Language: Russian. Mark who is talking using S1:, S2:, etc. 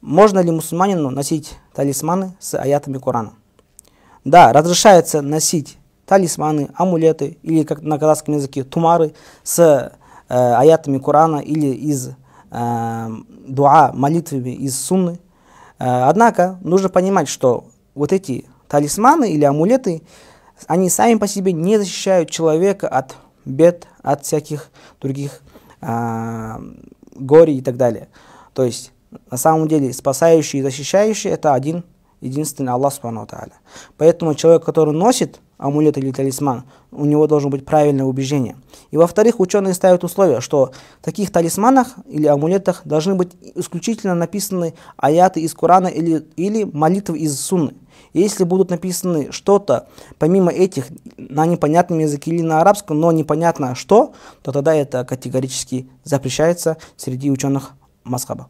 S1: можно ли мусульманину носить талисманы с аятами Корана? Да, разрешается носить талисманы, амулеты или, как на казахском языке, тумары с э, аятами Корана или из э, дуа, молитвами из сунны. Э, однако нужно понимать, что вот эти талисманы или амулеты, они сами по себе не защищают человека от бед, от всяких других э, горей и так далее. То есть, на самом деле, спасающий и защищающий – это один, единственный Аллах Субхану Тааля. Поэтому человек, который носит амулет или талисман, у него должно быть правильное убеждение. И во-вторых, ученые ставят условие, что в таких талисманах или амулетах должны быть исключительно написаны аяты из Корана или, или молитвы из Сунны. Если будут написаны что-то помимо этих на непонятном языке или на арабском, но непонятно что, то тогда это категорически запрещается среди ученых Масхаба.